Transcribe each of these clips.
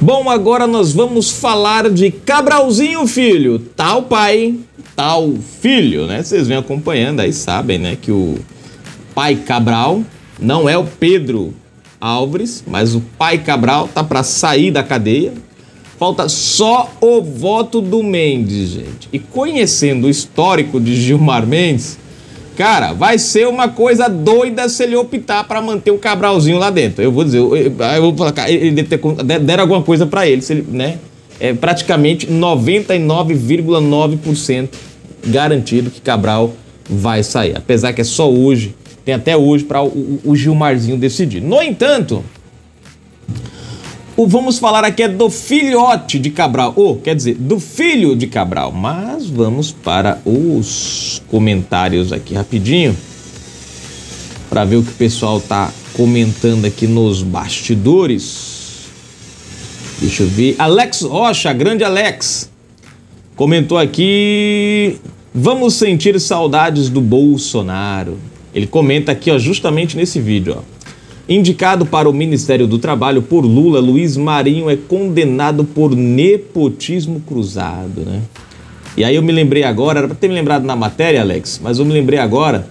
Bom, agora nós vamos falar de Cabralzinho Filho, tal pai, tal filho, né? Vocês vêm acompanhando aí, sabem, né, que o pai Cabral não é o Pedro Álvares, mas o pai Cabral tá para sair da cadeia. Falta só o voto do Mendes, gente. E conhecendo o histórico de Gilmar Mendes, Cara, vai ser uma coisa doida se ele optar para manter o Cabralzinho lá dentro. Eu vou dizer, eu, eu vou falar, cara, ele deve ter deram alguma coisa para ele, ele, né? É praticamente 99,9% garantido que Cabral vai sair. Apesar que é só hoje, tem até hoje para o, o Gilmarzinho decidir. No entanto, o vamos falar aqui é do filhote de Cabral, ou quer dizer, do filho de Cabral. Mas vamos para os comentários aqui rapidinho para ver o que o pessoal tá comentando aqui nos bastidores. Deixa eu ver. Alex Rocha, grande Alex, comentou aqui: "Vamos sentir saudades do Bolsonaro". Ele comenta aqui, ó, justamente nesse vídeo, ó. Indicado para o Ministério do Trabalho por Lula, Luiz Marinho é condenado por nepotismo cruzado, né? E aí eu me lembrei agora, era para ter me lembrado na matéria, Alex, mas eu me lembrei agora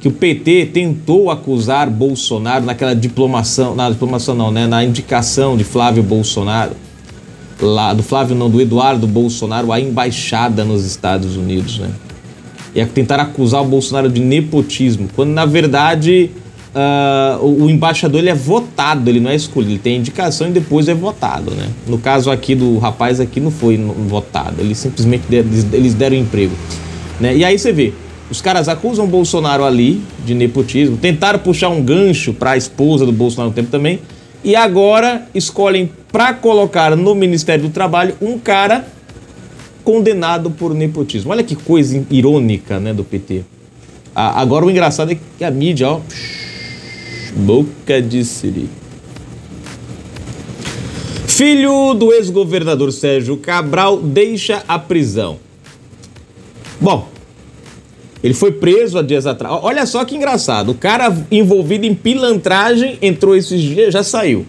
que o PT tentou acusar Bolsonaro naquela diplomação, na diplomação não, né, na indicação de Flávio Bolsonaro, lá do Flávio não, do Eduardo Bolsonaro à embaixada nos Estados Unidos, né? E tentaram acusar o Bolsonaro de nepotismo, quando na verdade uh, o, o, embaixador ele é votado, ele não é escolhido, ele tem indicação e depois é votado, né? No caso aqui do rapaz aqui não foi votado, ele simplesmente eles deram emprego, né? E aí você vê, os caras acusam Bolsonaro ali de nepotismo, tentaram puxar um gancho para a esposa do Bolsonaro no tempo também, e agora escolhem para colocar no Ministério do Trabalho um cara condenado por nepotismo. Olha que coisa irônica, né, do PT. Agora o engraçado é que a mídia, ó, Boca de Siri. Filho do ex-governador Sérgio Cabral deixa a prisão. Bom, ele foi preso há dias atrás. Olha só que engraçado. O cara envolvido em pilantragem entrou esses dias, já saiu.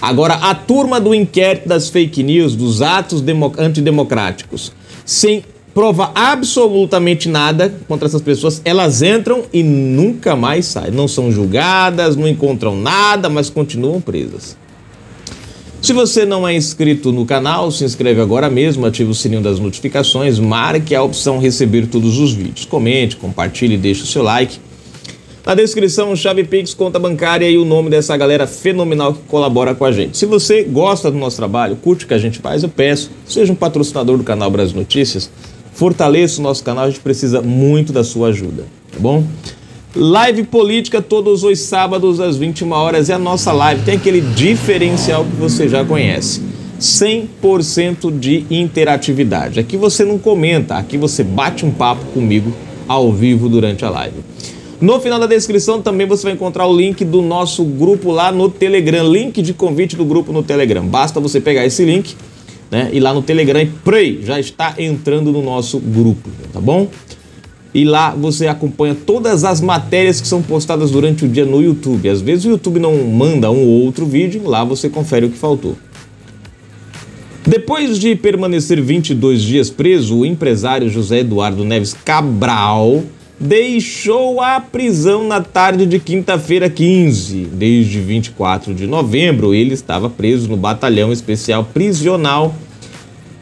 Agora, a turma do inquérito das fake news, dos atos antidemocráticos, sem prova absolutamente nada contra essas pessoas, elas entram e nunca mais saem. Não são julgadas, não encontram nada, mas continuam presas. Se você não é inscrito no canal, se inscreve agora mesmo, ative o sininho das notificações, marque a opção receber todos os vídeos. Comente, compartilhe, deixe o seu like. Na descrição, chave Pix, conta bancária e o nome dessa galera fenomenal que colabora com a gente. Se você gosta do nosso trabalho, curte o que a gente faz, eu peço, seja um patrocinador do canal Brasil Notícias Fortaleça o nosso canal, a gente precisa muito da sua ajuda, tá bom? Live política todos os sábados às 21 horas é a nossa live. Tem aquele diferencial que você já conhece. 100% de interatividade. Aqui você não comenta, aqui você bate um papo comigo ao vivo durante a live. No final da descrição também você vai encontrar o link do nosso grupo lá no Telegram, link de convite do grupo no Telegram. Basta você pegar esse link né? E lá no Telegram, Prey já está entrando no nosso grupo, tá bom? E lá você acompanha todas as matérias que são postadas durante o dia no YouTube. Às vezes o YouTube não manda um ou outro vídeo, lá você confere o que faltou. Depois de permanecer 22 dias preso, o empresário José Eduardo Neves Cabral deixou a prisão na tarde de quinta-feira 15. Desde 24 de novembro, ele estava preso no Batalhão Especial Prisional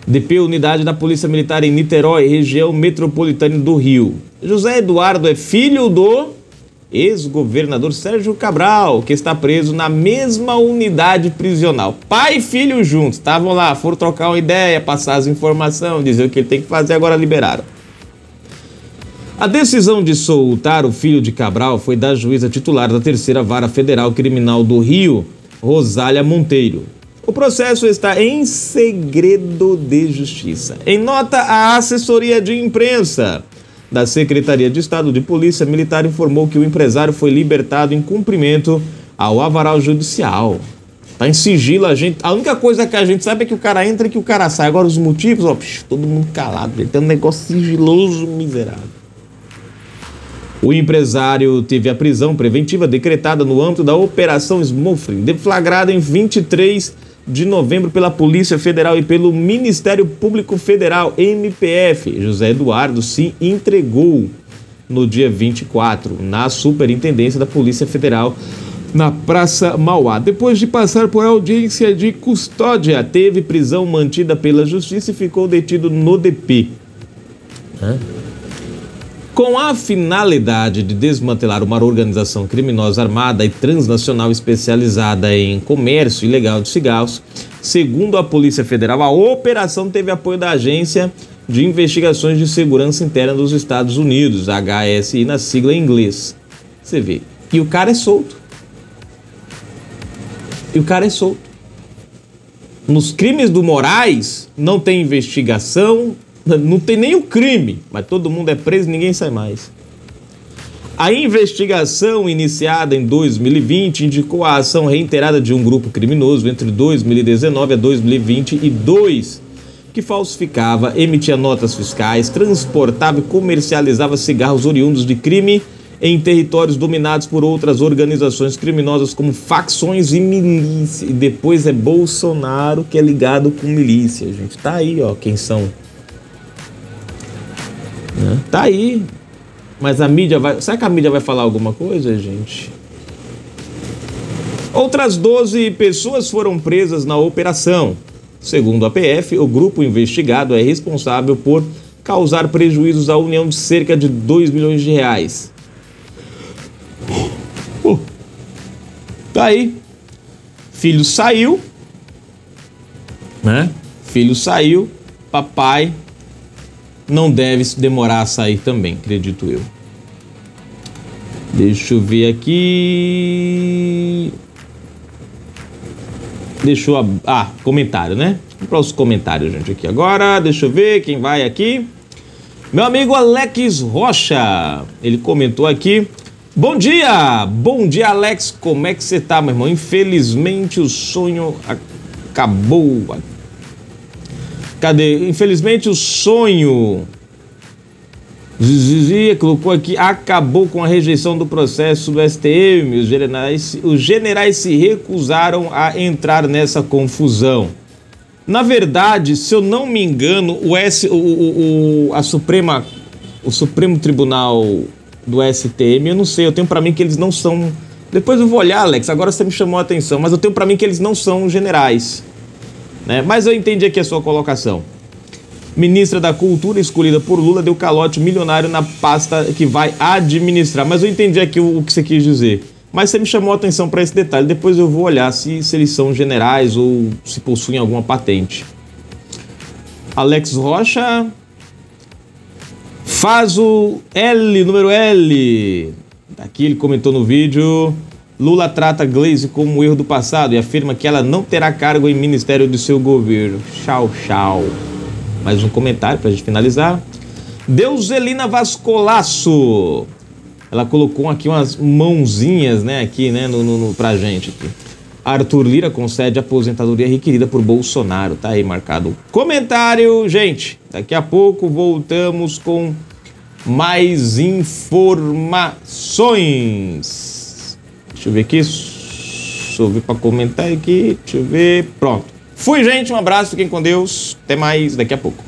DP Unidade da Polícia Militar em Niterói, região metropolitana do Rio. José Eduardo é filho do ex-governador Sérgio Cabral, que está preso na mesma unidade prisional. Pai e filho juntos, estavam lá, foram trocar uma ideia, passar as informações, dizer o que ele tem que fazer, agora liberaram. A decisão de soltar o filho de Cabral foi da juíza titular da Terceira Vara Federal Criminal do Rio, Rosália Monteiro. O processo está em segredo de justiça. Em nota, a assessoria de imprensa da Secretaria de Estado de Polícia Militar informou que o empresário foi libertado em cumprimento ao avaral judicial. Tá em sigilo, a gente. A única coisa que a gente sabe é que o cara entra e que o cara sai. Agora os motivos, ó, psh, todo mundo calado. Ele tem um negócio sigiloso miserável. O empresário teve a prisão preventiva decretada no âmbito da Operação Smurfing, deflagrada em 23 de novembro pela Polícia Federal e pelo Ministério Público Federal, MPF. José Eduardo se entregou no dia 24 na Superintendência da Polícia Federal na Praça Mauá. Depois de passar por audiência de custódia, teve prisão mantida pela Justiça e ficou detido no DP. Hã? Com a finalidade de desmantelar uma organização criminosa armada e transnacional especializada em comércio ilegal de cigarros, segundo a Polícia Federal, a operação teve apoio da Agência de Investigações de Segurança Interna dos Estados Unidos, HSI na sigla em inglês. Você vê. E o cara é solto. E o cara é solto. Nos crimes do Moraes não tem investigação, não tem o crime, mas todo mundo é preso e ninguém sai mais. A investigação iniciada em 2020 indicou a ação reiterada de um grupo criminoso entre 2019 a 2022 que falsificava, emitia notas fiscais, transportava e comercializava cigarros oriundos de crime em territórios dominados por outras organizações criminosas como facções e milícia. E depois é Bolsonaro que é ligado com milícia, gente. Tá aí, ó, quem são. Né? Tá aí. Mas a mídia vai. Será que a mídia vai falar alguma coisa, gente? Outras 12 pessoas foram presas na operação. Segundo a PF, o grupo investigado é responsável por causar prejuízos à União de cerca de 2 milhões de reais. Uh, tá aí. Filho saiu, né? Filho saiu, papai não deve demorar a sair também, acredito eu. Deixa eu ver aqui. Deixa eu. Ah, comentário, né? Vamos para os comentários, gente, aqui agora. Deixa eu ver quem vai aqui. Meu amigo Alex Rocha. Ele comentou aqui. Bom dia! Bom dia, Alex. Como é que você tá, meu irmão? Infelizmente o sonho acabou Cadê? Infelizmente o sonho. Zizia colocou aqui, acabou com a rejeição do processo do STM. Os generais, os generais se recusaram a entrar nessa confusão. Na verdade, se eu não me engano, o, S, o, o, o a Suprema, o Supremo Tribunal do STM, eu não sei, eu tenho para mim que eles não são. Depois eu vou olhar, Alex. Agora você me chamou a atenção, mas eu tenho para mim que eles não são generais. Né? Mas eu entendi aqui a sua colocação. Ministra da Cultura, escolhida por Lula, deu calote milionário na pasta que vai administrar. Mas eu entendi aqui o, o que você quis dizer. Mas você me chamou a atenção para esse detalhe. Depois eu vou olhar se, se eles são generais ou se possuem alguma patente. Alex Rocha faz o L, número L. Aqui ele comentou no vídeo. Lula trata Glaze como um erro do passado e afirma que ela não terá cargo em ministério de seu governo. Tchau, tchau. Mais um comentário para a gente finalizar. Deuselina Vascolaço. Ela colocou aqui umas mãozinhas, né, aqui, né, no, no, no, pra gente aqui. Arthur Lira concede aposentadoria requerida por Bolsonaro. Tá aí marcado. Comentário, gente. Daqui a pouco voltamos com mais informações. Eu ver aqui. Ver para comentar aqui. Deixa eu ver. Pronto. Fui, gente. Um abraço. Fiquem com Deus. Até mais daqui a pouco.